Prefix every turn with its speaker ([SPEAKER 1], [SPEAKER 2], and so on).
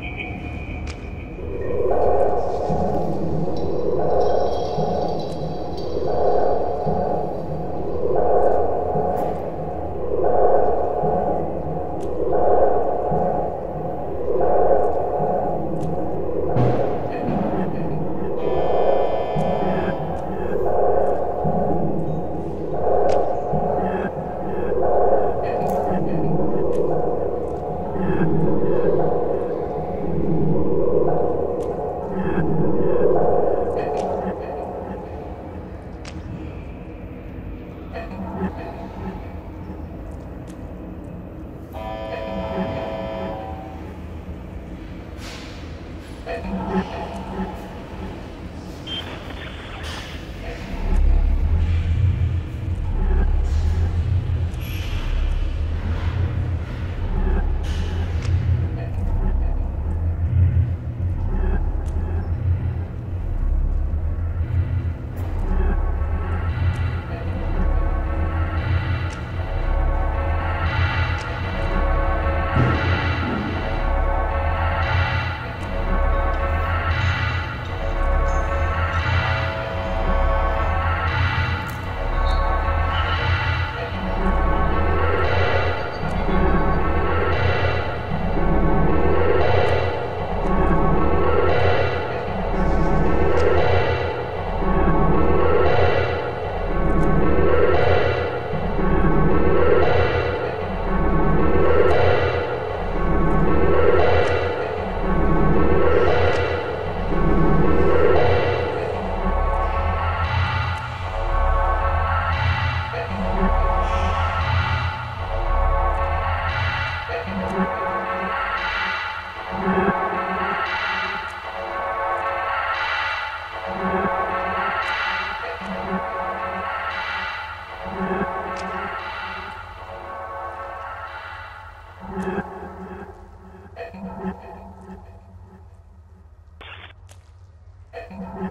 [SPEAKER 1] you, Yeah.